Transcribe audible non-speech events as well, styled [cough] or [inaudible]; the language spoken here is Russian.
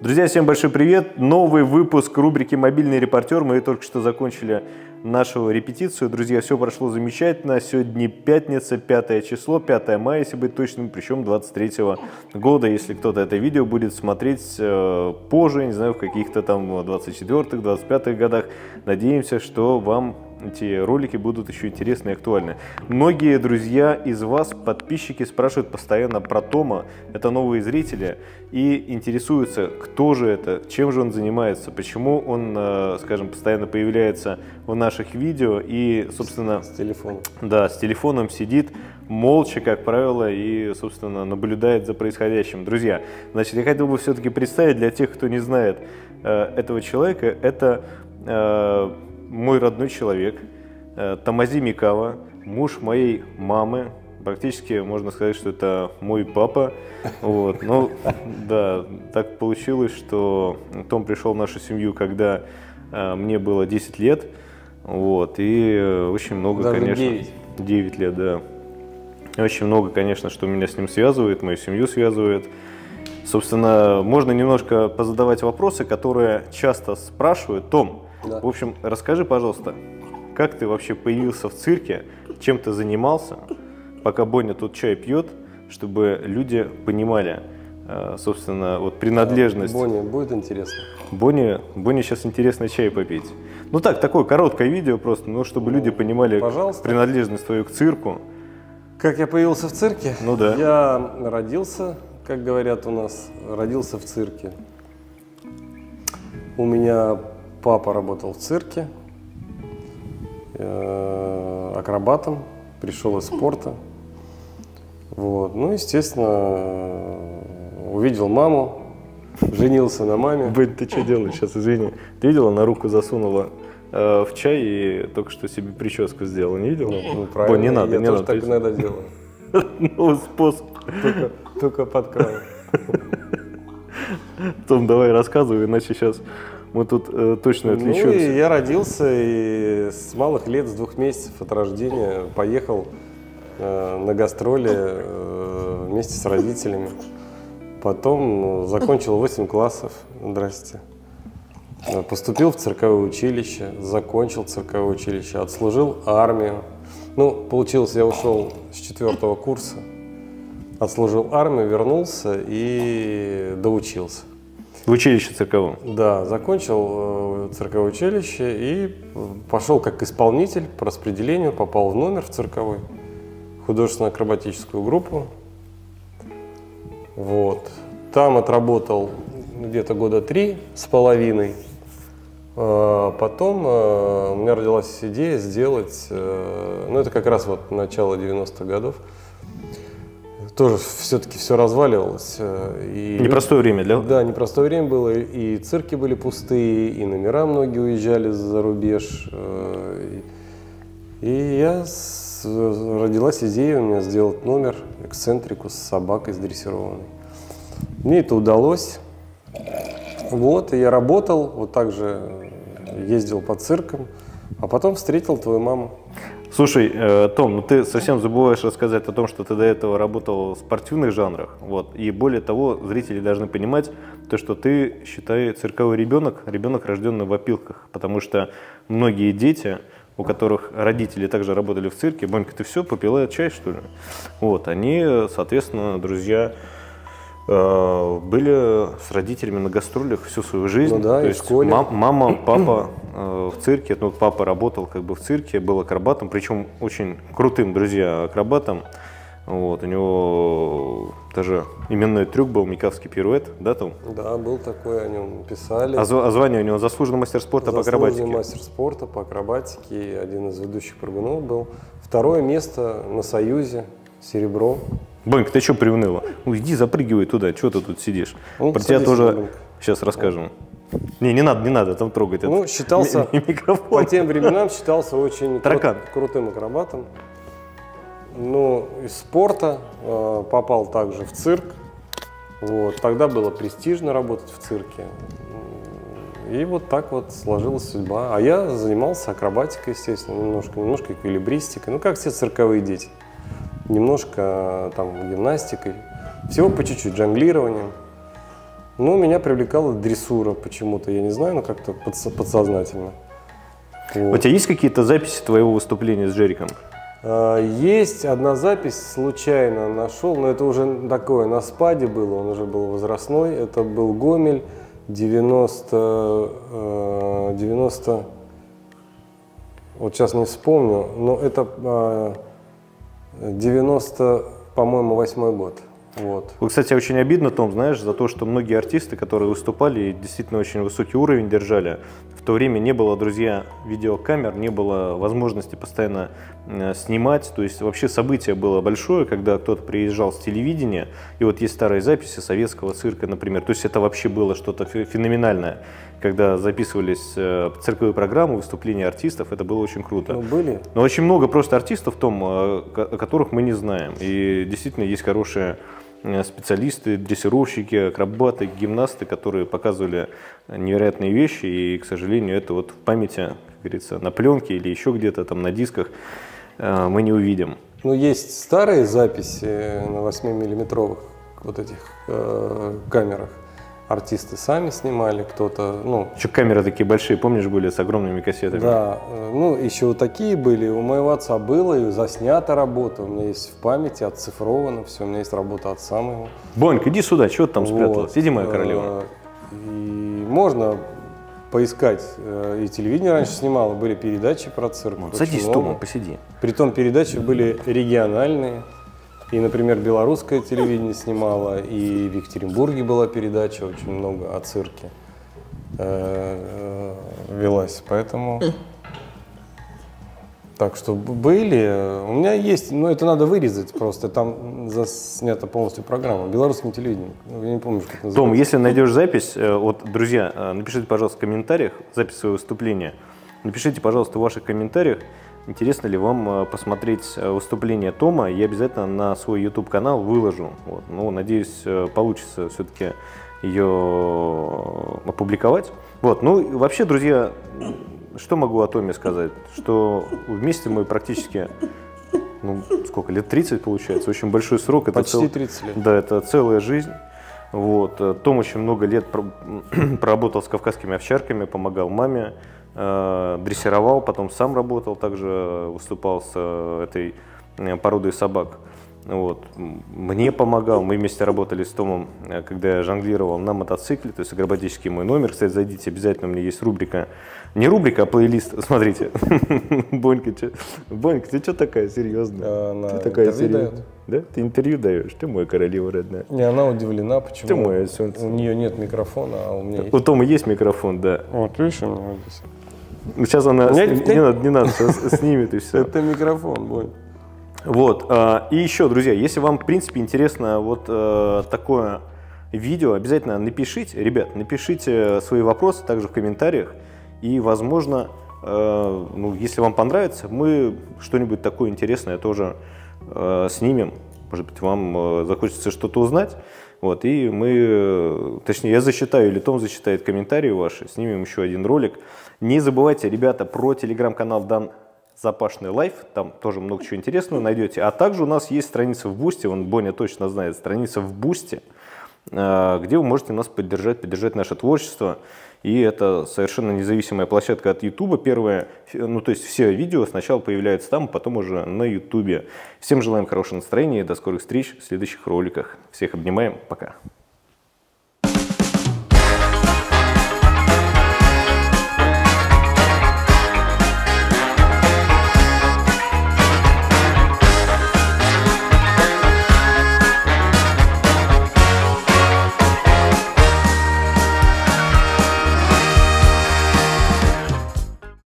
Друзья, всем большой привет! Новый выпуск рубрики «Мобильный репортер». Мы только что закончили нашу репетицию. Друзья, все прошло замечательно. Сегодня пятница, 5 число, 5 мая, если быть точным, причем 23 года. Если кто-то это видео будет смотреть э, позже, не знаю, в каких-то там 24-х, 25-х годах, надеемся, что вам эти ролики будут еще интересны и актуальны. Многие друзья из вас, подписчики, спрашивают постоянно про Тома. Это новые зрители и интересуются, кто же это, чем же он занимается, почему он, э, скажем, постоянно появляется в наших видео и, собственно... С телефоном. Да, с телефоном сидит молча, как правило, и, собственно, наблюдает за происходящим. Друзья, значит, я хотел бы все-таки представить для тех, кто не знает э, этого человека, это э, мой родной человек, э, Тамази Микава, муж моей мамы, практически можно сказать, что это мой папа. [laughs] Вот. Ну, да, так получилось, что Том пришел в нашу семью, когда э, мне было 10 лет. Вот, и очень много, Даже конечно... 9. 9 лет, да. Очень много, конечно, что меня с ним связывает, мою семью связывает. Собственно, можно немножко позадавать вопросы, которые часто спрашивают. Том, Да. в общем, расскажи, пожалуйста, как ты вообще появился в цирке, чем ты занимался, пока Боня тут чай пьет, чтобы люди понимали, э, собственно, вот принадлежность. Бонни, будет интересно. Боне, Боне сейчас интересно чай попить. Ну так, такое короткое видео просто, ну, чтобы люди понимали пожалуйста. принадлежность твою к цирку. Как я появился в цирке? Ну да. Я родился, как говорят у нас, родился в цирке. У меня папа работал в цирке, э, акробатом, пришел из спорта. Вот. Ну, естественно, увидел маму, женился на маме. Бонь, ты что делаешь сейчас, извини. Ты видела, на руку засунула э, в чай и только что себе прическу сделала, не видела? Ну, Бонь, не надо, я не тоже надо. так иногда делаю. [laughs] Новый способ. Только, только под. Том, давай рассказывай, иначе сейчас мы тут э, точно Ну отвлечемся. и я родился и с малых лет, с двух месяцев от рождения поехал э, на гастроли э, вместе с родителями. Потом ну, закончил 8 классов, здрасте. Э, Поступил в цирковое училище, закончил цирковое училище, отслужил армию. Ну, получилось, я ушел с четвертого курса, отслужил армию, вернулся и доучился. В училище цирковом. Да, закончил э, цирковое училище и э, пошел как исполнитель по распределению, попал в номер в цирковой, художественно-акробатическую группу. Вот. Там отработал где-то года три с половиной. А Потом э, у меня родилась идея сделать, э, ну это как раз вот начало 90-х годов, тоже все-таки все разваливалось. э, И Непростое время для... да, непростое время было, и цирки были пустые, и номера многие уезжали за рубеж. э, И я с- родилась идея у меня сделать номер эксцентрику с собакой с дрессированной. Мне это удалось. Вот, и я работал, вот так же ездил по циркам, а потом встретил твою маму. Слушай, э, Том, ну ты совсем забываешь рассказать о том, что ты до этого работал в спортивных жанрах. Вот. И более того, зрители должны понимать, то, что ты, считай, цирковой ребенок, ребенок, рожденный в опилках. Потому что многие дети, у которых родители также работали в цирке, Бонька, ты все, попила чай, что ли? Вот, они, соответственно, друзья, были с родителями на гастролях всю свою жизнь. Ну да, То и в есть школе. мам- мама, папа э, в цирке, ну, папа работал как бы в цирке, был акробатом, причем очень крутым, друзья, акробатом. Вот, у него даже именной трюк был, Микавский пируэт, да, там? Да, был такой, о нем писали. А, а звание у него заслуженный мастер спорта по Заслуженный акробатике. мастер спорта по акробатике, один из ведущих прыгунов был. Второе место на Союзе, серебро. Бонька, ты что приуныла? Ну, иди запрыгивай туда, что ты тут сидишь? Ну, Про тебя тоже Бонька. сейчас расскажем. Не, не надо, не надо там трогать. Ну, этот считался- ми- [laughs] микрофон. По тем временам считался очень кру- Таракан. крутым акробатом. Ну, из спорта э, попал также в цирк. Вот. Тогда было престижно работать в цирке. И вот так вот сложилась судьба. А я занимался акробатикой, естественно, немножко, немножко эквилибристикой. Ну, как все цирковые дети. Немножко э, там гимнастикой. Всего по чуть-чуть, жонглированием. Ну, меня привлекала дрессура почему-то, я не знаю, но как-то подс- подсознательно. Вот. У тебя есть какие-то записи твоего выступления с Джериком? А, Есть одна запись, случайно нашел, но это уже такое, на спаде было, он уже был возрастной. Это был Гомель, 90, э, 90, вот сейчас не вспомню, но это а, 90, по-моему, восьмой год. Вот. Кстати, очень обидно, Том, знаешь, за то, что многие артисты, которые выступали действительно очень высокий уровень держали, то время не было, друзья, видеокамер, не было возможности постоянно э, снимать, то есть вообще событие было большое, когда кто-то приезжал с телевидения, и вот есть старые записи советского цирка, например, то есть это вообще было что-то фе- феноменальное, когда записывались э, цирковые программы, выступления артистов, это было очень круто. Ну, были. Но очень много просто артистов, Том, э, о которых мы не знаем. И действительно есть хорошие специалисты, дрессировщики, акробаты, гимнасты, которые показывали невероятные вещи. И, к сожалению, это вот в памяти, как говорится, на пленке или еще где-то там на дисках э, мы не увидим. Ну, есть старые записи на 8-миллиметровых вот этих э, камерах. Артисты сами снимали, кто-то, ну, Еще камеры такие большие, помнишь, были с огромными кассетами? Да, э, ну еще вот такие были. У моего отца было, и заснята работа. У меня есть в памяти, оцифровано все. У меня есть работа отца моего. Бонька, иди сюда, чего ты там спряталась? Вот. Иди, моя королева. Э, И можно поискать. э, И телевидение раньше снимало, были передачи про цирк. Вот, садись, много. Тома, посиди. Притом передачи были региональные. И, например, белорусское телевидение снимало, и в Екатеринбурге была передача очень много о цирке э, э, велась. Поэтому... Так что были. У меня есть, но это надо вырезать просто. Там заснята полностью программа. Белорусским телевидением. Ну, Я не помню, как называется. Том, если найдешь запись, э, вот, друзья, напишите, пожалуйста, в комментариях запись своего выступления. Напишите, пожалуйста, в ваших комментариях, интересно ли вам э, посмотреть э, выступление Тома. Я обязательно на свой YouTube-канал выложу. Вот. Ну, надеюсь, э, получится все-таки ее опубликовать. Вот. Ну, вообще, друзья, что могу о Томе сказать? Что вместе мы практически, ну, сколько, лет 30 получается, очень большой срок. Это Почти цел- 30 лет. да, это целая жизнь. Вот. Том очень много лет про- [clears throat] проработал с кавказскими овчарками, помогал маме, дрессировал, потом сам работал, также выступал с э, этой э, породой собак. Вот. Мне помогал, мы вместе работали с Томом, э, когда я жонглировал на мотоцикле, то есть акробатический мой номер. Кстати, зайдите обязательно, у меня есть рубрика, не рубрика, а плейлист, [laughs] смотрите. Бонька, чё- Бонька, ты что такая серьезная? Она Ты такая серьезная. Да? Ты интервью даешь, ты моя королева родная. Не, она удивлена, почему Ты мое солнце. у нее нет микрофона, а у меня есть. У Тома есть микрофон, да. Вот, видишь, у меня здесь. Сейчас она, Нет, сни- нет. не надо, не надо, сейчас снимет и все. Это микрофон, Бонь. Вот, а, и еще, друзья, если вам, в принципе, интересно вот э, такое видео, обязательно напишите, ребят, напишите свои вопросы также в комментариях, и, возможно, э, ну, если вам понравится, мы что-нибудь такое интересное тоже э, снимем, может быть, вам захочется что-то узнать, вот, и мы, э, точнее, я засчитаю, или Том засчитает комментарии ваши, снимем еще один ролик. Не забывайте, ребята, про телеграм-канал Дан Запашный лайф, там тоже много чего интересного найдете. А также у нас есть страница в Бусте, вон Боня точно знает, страница в Бусте, где вы можете нас поддержать, поддержать наше творчество. И это совершенно независимая площадка от Ютуба. Первое, ну то есть все видео сначала появляются там, а потом уже на Ютубе. Всем желаем хорошего настроения и до скорых встреч в следующих роликах. Всех обнимаем, пока.